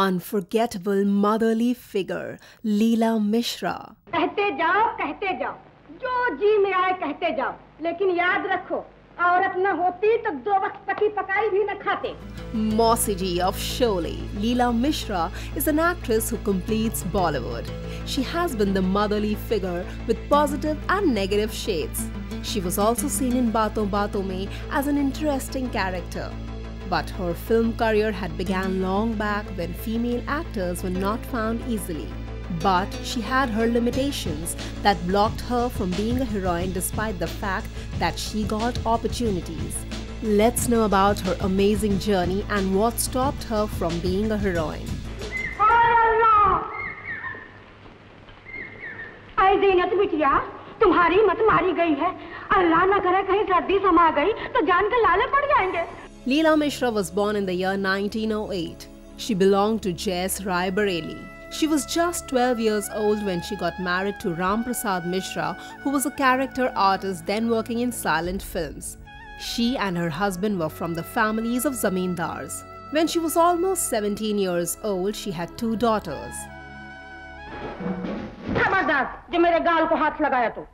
unforgettable motherly figure, Leela Mishra. कहते जाओ, कहते जाओ, जो जी में आए कहते जाओ, लेकिन याद रखो, औरत न होती तो दो वक्त पकी पकाई भी न खाते. Mausi Ji of Sholay, Leela Mishra is an actress who completes Bollywood. She has been the motherly figure with positive and negative shades. She was also seen in Baton Baton Mein as an interesting character. But her film career had began long back when female actors were not found easily. But she had her limitations that blocked her from being a heroine despite the fact that she got opportunities. Let's know about her amazing journey and what stopped her from being a heroine. आई जीनत बिटिया तुम्हारी मत मारी गई है अल्लाह न करे कहीं सर्दी समा गई तो जान के लाले पड़ जाएंगे Leela Mishra was born in the year 1908. She belonged to Jais, Rai Bareli. She was just 12 years old when she got married to Ram Prasad Mishra, who was a character artist then working in silent films. She and her husband were from the families of zamindars. When she was almost 17 years old, she had two daughters. खबरदार जो mere गाल ko हाथ lagaya to.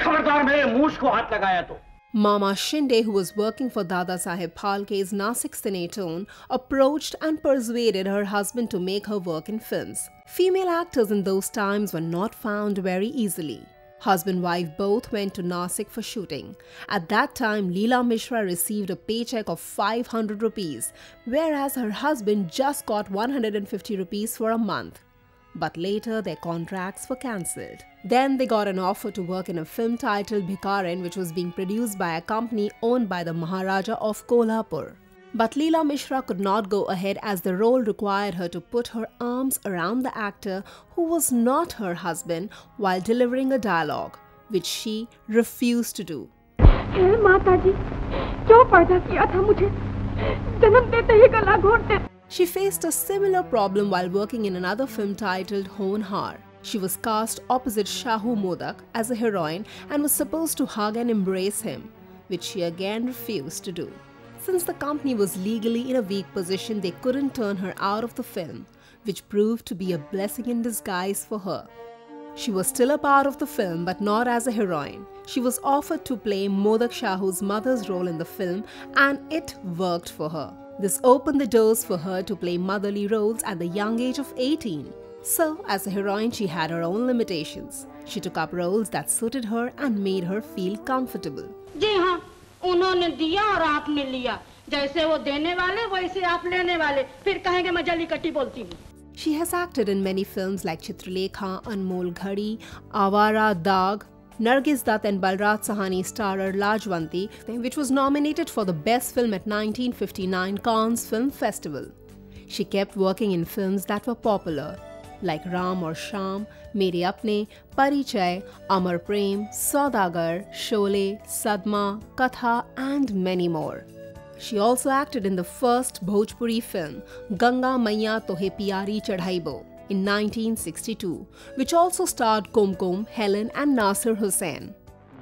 खबरदार mere moosh ko हाथ lagaya to. Mama Shinde, who was working for Dada Saheb Phalke's Nasik Cinetone, approached and persuaded her husband to make her work in films. Female actors in those times were not found very easily. Husband wife both went to Nasik for shooting. At that time, Leela Mishra received a paycheck of 500 rupees, whereas her husband just got 150 rupees for a month but later their contracts were cancelled. Then they got an offer to work in a film titled Bhikaran, which was being produced by a company owned by the Maharaja of Kolhapur. But Leela Mishra could not go ahead as the role required her to put her arms around the actor who was not her husband while delivering a dialogue, which she refused to do. हे माता जी क्यों पैदा किया था मुझे जन्म देते ही गला घोट दे she faced a similar problem while working in another film titled Honhar. She was cast opposite Shahu Modak as a heroine and was supposed to hug and embrace him, which she again refused to do. Since the company was legally in a weak position, they couldn't turn her out of the film, which proved to be a blessing in disguise for her. She was still a part of the film but not as a heroine. She was offered to play Modak Shahu's mother's role in the film and it worked for her. This opened the doors for her to play motherly roles at the young age of 18. So, as a heroine, she had her own limitations. She took up roles that suited her and made her feel comfortable. जी हाँ उन्होंने दिया और आपने लिया जैसे वो देने वाले वैसे आप लेने वाले फिर कहेंगे मैं जली कट्टी बोलती हूँ She has acted in many films like Chitralekha, Anmol Ghadi, Avara Daag, Nargis Dutt and Balraj Sahani starrer Lajwanti, which was nominated for the Best Film at 1959 Cannes Film Festival. She kept working in films that were popular, like Ram Aur Shyam, Mere Apne, Parichay, Amar Prem, Saudagar, Sholay, Sadma, Katha, and many more. She also acted in the first Bhojpuri film, Ganga Maiya Tohe Pyari Chadhaibo, in 1962, which also starred Kumkum, Helen and Nasir Hussain.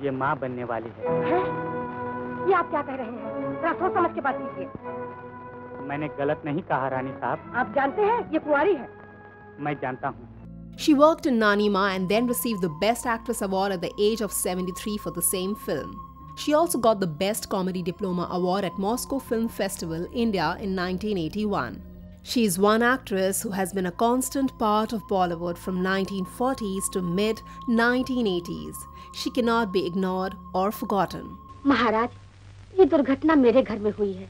ये माँ बनने वाली है। ये आप क्या कह रहे हैं? समझ के बात कीजिए। मैंने गलत नहीं कहा रानी साहब। आप जानते हैं ये है। मैं जानता हूँ। She worked in Naani Maa and then received the Best Actress award at the age of 73 for the same film. She also got the Best Comedy Diploma Award at Moscow Film Festival, India in 1981. She is one actress who has been a constant part of Bollywood from 1940s to mid 1980s. She cannot be ignored or forgotten. महाराज ये दुर्घटना मेरे घर में हुई है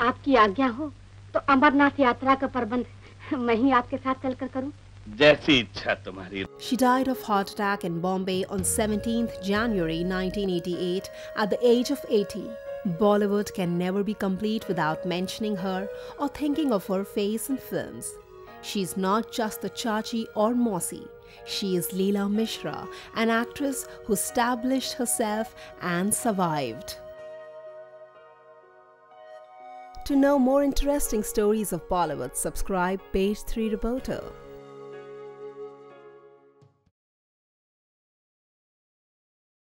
आपकी आज्ञा हो तो अमरनाथ यात्रा का प्रबंध मैं ही आपके साथ चलकर करूं जैसी इच्छा तुम्हारी She died of heart attack in Bombay on 17th January 1988 at the age of 80. Bollywood can never be complete without mentioning her or thinking of her face in films. She is not just the Chachi or Mausi. She is Leela Mishra, an actress who established herself and survived. To know more interesting stories of Bollywood, subscribe Page 3 Reporter.